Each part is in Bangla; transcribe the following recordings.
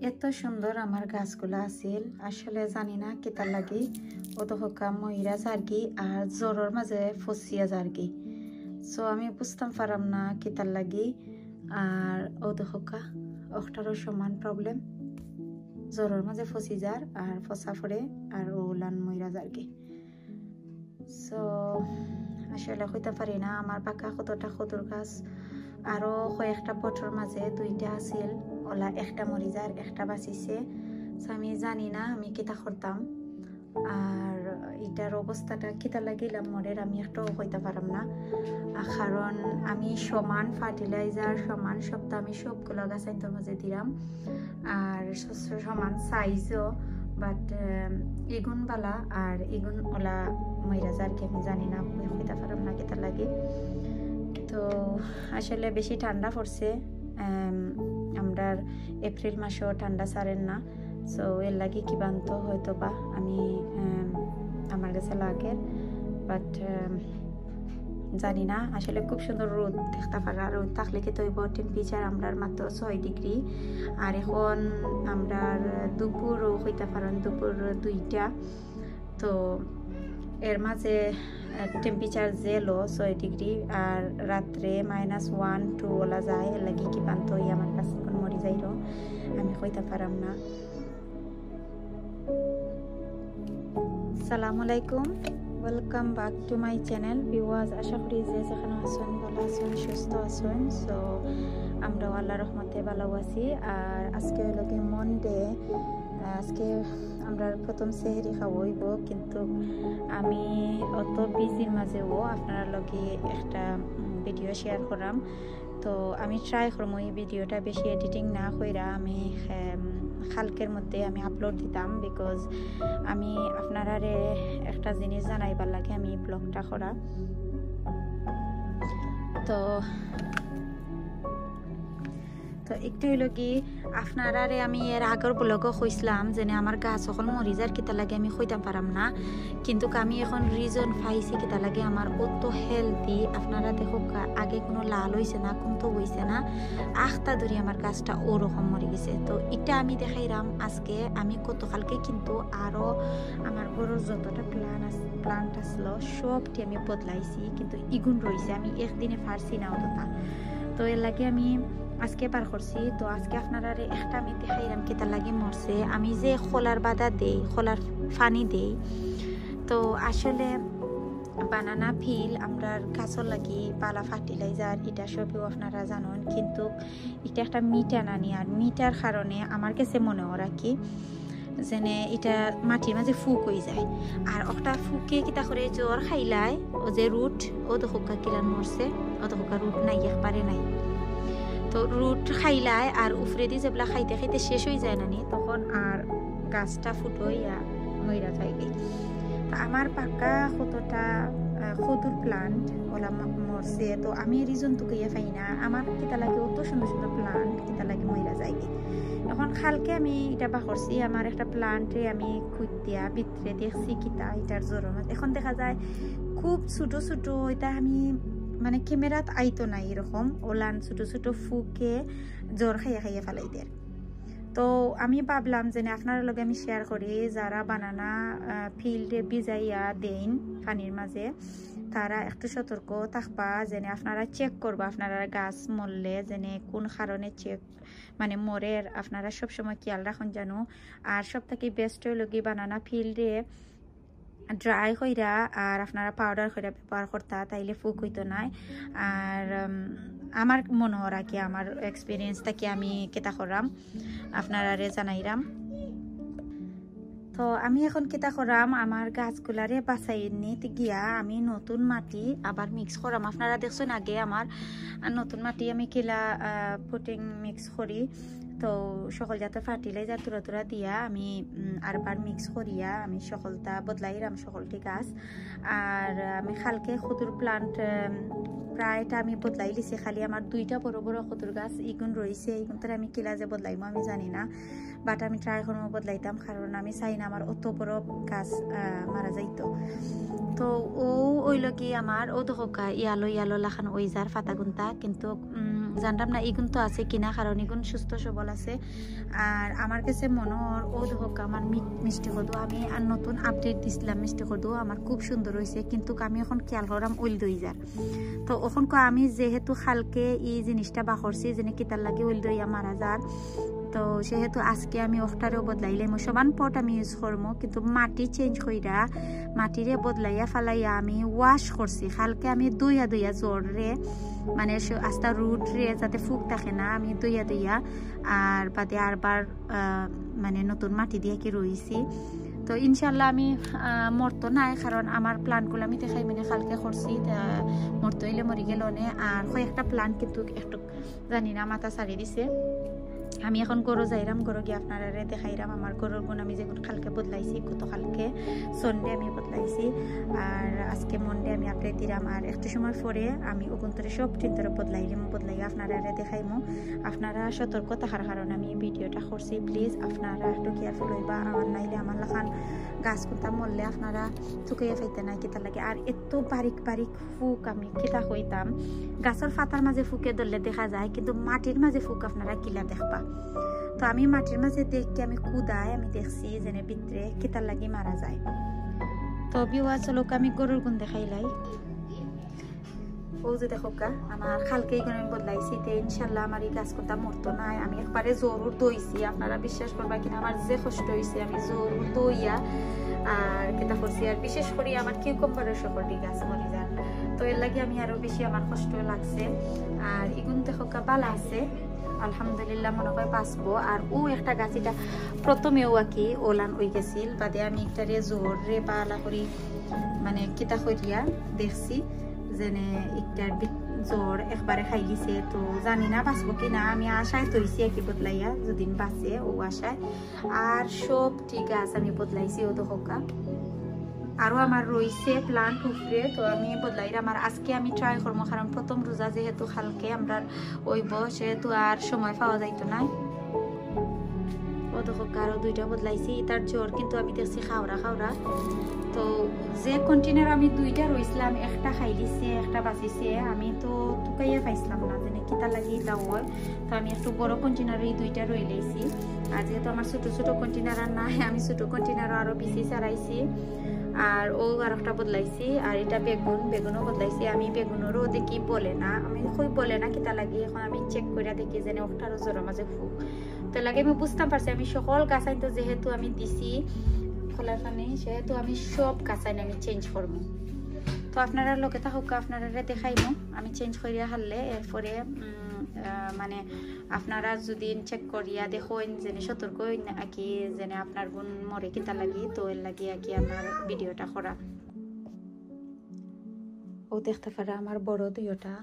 এত সুন্দর আমার গাছগুলো আছিল। আসলে জানি না কেতার লাগি। অত হকা মহিরা জার্গি আর জ্বরের মাঝে ফসিয়া জার্গি। সো আমি বুঝতাম পারাম না কেতার লাগি। আর অত হকা অখটারও সমান প্রবলেম জ্বরের মাঝে ফসি যার আর ফসা ফরে আর ওলান মহিরা জার্গি। সো আসলে হইতে পারি না আমার পাকা কতটা খদুর গাছ। আরও কয়েকটা পটর মাঝে দুইটা আছিল। ওলা একটা মরি যার একটা বাঁচিছে। আমি জানি না, আমি কিতা করতাম আর এটার অবস্থাটা কিতা লাগিলাম মরের আমি একটাও হইতে পারাম না। কারণ আমি সমান ফার্টিলাইজার সমান সপ্তাহ আমি সবগুলো গাছাইতে মাঝে দিলাম আর সমান সাইজও বাট ইগুন বালা আর এগুন ওলা মহিলা যারকে আমি জানি না হইতে পারাম না কিতা লাগে। তো, আসলে বেশি ঠান্ডা পড়ছে। আমরা এপ্রিল মাসেও ঠান্ডা সারেন না। সো এর লাগে কি বান্ত হয়তো বা আমি আমার কাছে লাগে। বাট জানি না। আসলে খুব সুন্দর রোদ দেখতে পারা। রোদ থাকলে কি তৈব? টেম্পারেচার আমরা মাত্র ছয় ডিগ্রি। আর এখন আমরা দুপুরও হইতে পারেন, দুপুর দুইটা। তো, এর মাঝে টেম্পারেচার জেলো ছয় ডিগ্রি। আর রাত্রে মাইনাস ওয়ান টু ওলা যায়। এর লাগে কি পান্ত আমার কাছে মরি যাইর আমি কইতে পারাম না সালাম আলাইকুম welcome back to my channel বিওয়াজ আশা করি যে যেখানে আছেন, ভালো আছেন, সুস্থ আছেন সো আমরা আল্লাহ রহমতে ভালো আছি। আর আজকে হলো কি মনডে আজকে আমরা প্রথম সেহেরি খাওয়াইব কিন্তু আমি অত বিজির মাঝেও আপনারা লগে একটা ভিডিও শেয়ার করাম। তো আমি ট্রাই করম এই ভিডিওটা বেশি এডিটিং না কইরা আমি খালকের মধ্যে আমি আপলোড দিতাম বিকজ আমি আপনারা একটা জিনিস জানাইবার লাগে, আমি ব্লগটা করা। তো তো একটু হইল কি, আপনারারে আমি এর আগের ব্লগও কইসলাম যে আমার গাছ সকল মরি যার কিতা লাগে আমি কইতাম পারাম না। কিন্তু আমি এখন রিজন পাইছি কিতা লাগে আমার অত হেলদি আপনারা দেখো আগে কোনো লাল হয়েছে না তো হয়েছে না আখটা ধরি আমার গাছটা ওরকম মরে গেছে। তো এটা আমি দেখাইলাম আজকে, আমি গতকালকে কিন্তু আরও আমার গরুর যতটা প্লান আছে প্লান্ট আসলো সবটি আমি বদলাইছি, কিন্তু ইগুন রয়েছে আমি একদিনে পারছি না অতটা। তো এর লাগে আমি আজকে পার করছি, তো আজকে আপনারা একটা আমি দেখাইলাম কেতা লাগে মরছে। আমি যে খোলার বাধা দেই, খোলার ফানি দেই। তো আসলে বানানা ফিল, আমরা গাছর লাগি, পালা ফার্টিলাইজার এটা সবও আপনারা জানেন, কিন্তু এটা একটা মিটা নানি আর মিটার কারণে আমার কাছে মনে হয় কি, যেনে এটা মাটির মাঝে ফুক হয়ে যায়। আর একটা ফুকে কিতা করে, জ্বর খাইলাই ও যে রুট, ও তো হোকা কিলান মরছে, ও তো হোকা রুট নাই, একবারে নাই। তো রুট খাইলায় আর উফরে দিয়ে যেগুলা খাইতে খাইতে শেষ হয়ে যায় নানি, তখন আর গাছটা ফুটোইয়া মইরা যায় তা আমার পাকা কতটা খদুর প্লান্ট ওলা মরছে, তো আমি রিজন তো গিয়ে পাই না। আমার কিতা লাগে অত সুন্দর সুন্দর প্লান্ট কিতা লাগে মইরা যায় এখন খালকে আমি এটা বা করছি আমার একটা প্লান্টে আমি খুঁজ দিয়া ভিতরে দেখছি কিতা, এটার জ্বর এখন দেখা যায় খুব ছোট ছোট, এটা আমি মানে ক্যামেরাত আইতো নাই এরকম ওলান ছোট ছোট ফুকে জ্বর খাইয়া খাইয়া ফেলাই দেয়। তো আমি ভাবলাম যে আপনার লগে আমি শেয়ার করি যারা বানানা ফিল্ডে ভিজাইয়া দেন পানির মাঝে তারা একটু সতর্ক থাকবা, যেনে আপনারা চেক করবা, আপনারা গাছ মরলে যেনে কোন কারণে চেক মানে মরের, আপনারা সবসময় খেয়াল রাখুন জানো। আর সব থেকে বেস্ট হইল কি বানানা ফিল্ডে ড্রাই কইরা আর আপনারা পাউডার কইরা ব্যবহার করতা তাইলে ফুক হইতো নাই। আর আমার মনে হয় কি আমার এক্সপিরিয়েন্সটা কি আমি কেতা করাম আপনারা জানাইরাম। তো আমি এখন কেতা করাম আমার গাছগুলারে বাছাই নিতে গিয়া আমি নতুন মাটি আবার মিক্স করাম। আপনারা দেখছেন আগে আমার নতুন মাটি আমি কিলা পুটিং মিক্স করি। তো সকল জাতের ফার্টিলাইজার তুরা তুরা দিয়া আমি আরবার মিক্স করিয়া আমি সকলটা বদলাইরাম সকলটি গাছ। আর আমি খালকে খুদুর প্লান্ট প্রায়টা আমি বদলাই লিছি, খালি আমার দুইটা বড় বড় খুদুর গাছ ইগুন রয়েছে ইগুনটার আমি কিলা যে বদলাইমো আমি জানি না। বাট আমি ট্রাই করব বদলাইতাম, কারণ আমি চাই না আমার অত বড় গাছ মারা যাইতো। তো ও ওইল কি আমার, ও দোকা ইয়ালো ইয়ালো লাখান ওই যার ফাতা গুন্তা, কিন্তু জানতাম না ইগুন তো আছে কিনা, কারণ ইগুন সুস্থ, সবল আছে। আর আমার কাছে মনোর ও হোক আমার মিষ্টি কদু, আমি আর নতুন আপডেট দিছিলাম মিষ্টি কদু, আমার খুব সুন্দর হয়েছে কিন্তু আমি এখন খেয়াল করাম ওইল দই যার। তো ওখন আমি যেহেতু খালকে এই জিনিসটা বাখরছি যেন কিতার লাগে ওইল দইয়া মারা যার, তো সেহেতু আজকে আমি ওখটারেও বদলাইলাম সমান পট আমি ইউজ করব কিন্তু মাটি চেঞ্জ কইরা, মাটিরে বদলাইয়া ফালাইয়া আমি ওয়াশ করছি, খালকে আমি দইয়া দইয়া জোরে মানে আস্তা রুট রে যাতে ফুক থাকে না, আমি দইয়া দইয়া আর বাদে আরবার মানে নতুন মাটি দিয়ে কি রয়েছি তো ইনশাল্লাহ আমি মরতো নাই, কারণ আমার প্লান্টগুলো আমি দেখাই মানে কালকে করছি। মরতো এলে মরি গেল আর কয়েকটা প্লান্ট কিন্তু একটু জানি না, মাথা সারি দিছে। আমি এখন গরু যাইরাম, গরু গিয়ে আপনারা দেখাইরাম। আমার গরুর গুণ আমি যেগুলো কালকে বদলাইছি কত কালকে সন্ডে আমি বদলাইছি। আর আজকে মন্ডে আমি আপডেট দিলাম আর একটু সময় পরে আমি ওগুন্তরে সব চিন্তরে বদলাইলাম বদলাই আপনারা দেখাইমো। আপনারা সতর্ক থাকার কারণে আমি ভিডিওটা করছি। প্লিজ আপনারা একটু কেয়ারফুল হইবা। আমার নাইলে আমার লাখান গাছ কোনটা মরলে আপনারা চুকাইয়া ফাইতে নাই কিতা লাগে। আর এত বারিক বারিক ফুক আমি কিতা হইতাম গাছের ফাতার মাঝে ফুকে ধরলে দেখা যায়, কিন্তু মাটির মাঝে ফুক আপনারা কিলা দেখবা। তো আমি মাটির মাঝে দেখি আমি কুদাই আমি দেখছি যেনে ভিতরে কিতার লাগি মারা যায়। তো বিওয়া চলোক, আমি গরুর গুণ দেখাইলাই ও যে দেখো আমার খালকে এখানে আমি বদলাইছি তে ইনশাল্লাহ আমার এই গাছ করতে মরতো নাই। আমি একবারে জরুর দইছি, আপনারা বিশ্বাস করবা কিনা, আমার যে কষ্ট হয়েছে আমি জরুর দইয়া আর কেটা করছি, আর বিশেষ করে আমার কিউকম্বারের সকলটি গাছ মরি যান তো এর লাগে আমি আরও বেশি আমার কষ্ট লাগছে। আর এগুন দেখো বালা আছে। আলহামদুলিল্লাহ, মনে হয় বাঁচবো। আর ও একটা গাছ এটা প্রথমেও আর কি ওলান ওই গেছিল। বাদে আমি একটা রে জোর রে পালা করি মানে কিতা করিয়া দেখছি যেনে একটার জ্বর একবারে খাই গেছে। তো জানি না বাঁচবো কি না আমি আশায় তৈছি একই বদলাইয়া যদি বাঁচে ও আশায়। আর সব ঠিক আছে আমি বদলাইছি ও তো হোকা আরও আমার রয়েছে প্লান্ট উপরে তো আমি বদলাই আমার আজকে আমি ট্রাই করব কারণ প্রথম রোজা যেহেতু খালকে আমরা ওইব সেহেতু আর সময় পাওয়া যাইতো না। ও দেখো আরও দুইটা বদলাইছি তার জ্বর কিন্তু আমি দেখছি খাওয়া খাওয়া তো যে কন্টেনার আমি দুইটা রইছিলাম একটা খাই দিছে, একটা বাঁচিছে, আমি তো টুকাইয়া পাইছিলাম না, যেন কিতা লাগি হয় তো আমি একটু বড় কন্টেনার এই দুইটা রই লাইছি। আর যেহেতু আমার ছোট ছোট কন্টেনার আর নাই, আমি ছোট কন্টেনারও আরও বেশি চারাইছি আর ও আর একটা বদলাইছি, আর এটা বেগুন, বেগুনও বদলাইছি। আমি বেগুনেরও দেখি বলে না, আমি কই বলে না কিতা লাগি, এখন আমি চেক করে দেখি যে ওটারও জ্বরের মাঝে ফুক তো লাগে আমি বুঝতাম পারছি, আমি সকল গাছ আইতো যেহেতু আমি দিছি খোলার পানি সেহেতু আমি সব গাছ আইন আমি চেঞ্জ করব। তো আপনারা লোকে থাকুক আপনারা দেখাইব আমি চেঞ্জ করিয়া হারলে, এরপরে মানে আপনারা যদি চেক করিয়া দেখেন যেন সতর্ক আঁকি, যেন আপনার গুণ মরে কিতা লাগি, তো এর লাগি আঁকি আমার ভিডিওটা করা। ও দেখতে পারে আমার বড় দুইটা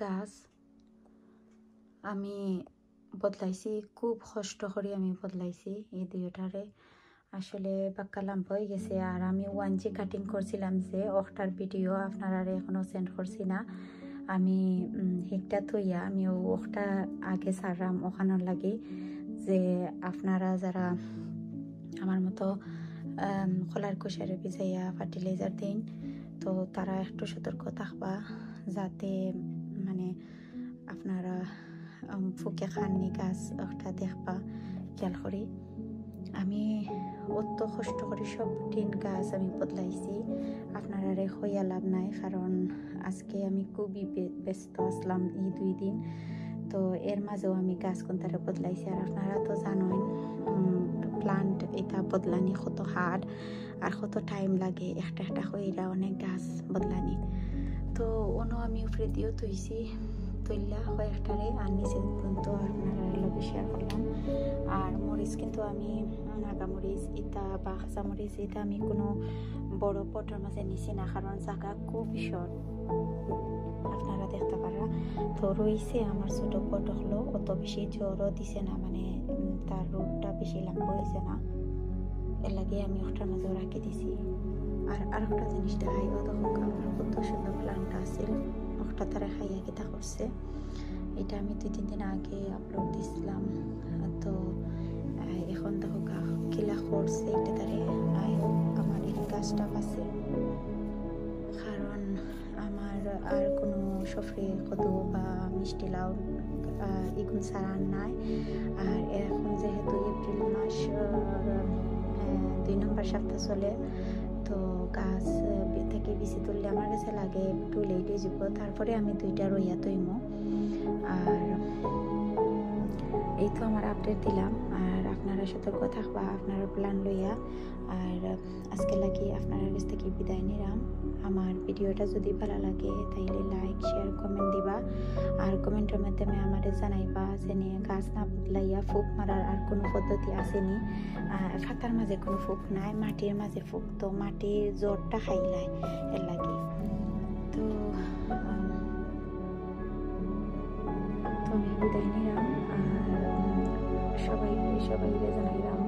গাছ। আমি বদলাইছি, খুব কষ্ট করে আমি বদলাইছি এই দুইটারে। আসলে বাক্কা লাম্প হয়ে গেছে আর আমি ওয়ান জি কাটিং করছিলাম যে, ওটার ভিডিও আপনারা এখনও সেন্ড করছি না। আমি হিটটা থইয়া আমি ওটা আগে সারলাম ওখানোর লাগি যে আপনারা যারা আমার মতো খোলার কুশারে ভিজাইয়া ফার্টিলাইজার দিন, তো তারা একটু সতর্ক থাকবা যাতে মানে আপনারা ফুকে খাননি গাছ ওটা দেখবা, খেয়াল করি। অত কষ্ট করে সব টিন গাছ আমি বদলাইছি। আপনারা রে হইয়া লাভ নাই, কারণ আজকে আমি খুবই ব্যস্ত আসলাম এই দুই দিন। তো এর মাঝেও আমি গাছ কোনটারে বদলাইছি, আর আপনারা তো জানেন প্লান্ট এটা বদলানি কত হার্ড আর কত টাইম লাগে একটা একটা হইরা অনেক গাছ বদলানি। তো অন্য আমি উপরে দিয়েও তৈছি তৈলা কয়েকটারে আর নিচে কিন্তু আপনারা লগে শেয়ার করলাম। আর মরিচ কিন্তু আমি নাগামরিচ ইটা বা খাঁচামরিচ এটা আমি কোনো বড় পটের মাঝে নিছি না, কারণ জায়গা খুব শর্ট আপনারা দেখতে পারা, তো রয়েছে আমার ছোট পট হলো, অত বেশি জ্বরও দিছে না মানে তার রোগটা বেশি লম্বা হয়েছে না। এর লাগে আমি ওটার মাঝেও রাখি দিছি। আর আর একটা জিনিস দেখাই তখন আমার কত সুন্দর প্লান্টটা আছিল। ওটা তারা খাইয়া কিতা করছে। এটা আমি দুই, তিন দিন আগে আপলোড দিছিলাম। তো এখন দেখো কিলা করছে, এটা তারে আমার এই গাছটা আছে কারণ আমার আর কোনো সফরে কত বা মিষ্টি লাউ এগুলো ছাড়া নাই। আর এখন যেহেতু এপ্রিল মাস দুই নম্বর সপ্তাহ চলে লাগে একটু লেট হয়ে যাব, তারপরে আমি দুইটা রইয়া তৈমো। আর এই তো আমার আপডেট দিলাম, আর আপনারা সতর্ক থাকবা, আপনারা প্ল্যান লইয়া। আর আজকে লাগি আপনার কাছ থেকে বিদায় নিলাম। আমার ভিডিওটা যদি ভালো লাগে, তাইলে লাইক শেয়ার কমেন্ট দিবা। আর কমেন্টের মাধ্যমে আমাদের জানাইবা যে নিয়ে গাছ না বদলাইয়া ফুক মারার আর কোনো পদ্ধতি আসেনি। ফাতার মাঝে কোনো ফুক নাই, মাটির মাঝে ফুক, তো মাটির জ্বরটা খাইলাই এর লাগে। তো আমি বিদায় নিলাম আর সবাই সবাই জানাইলাম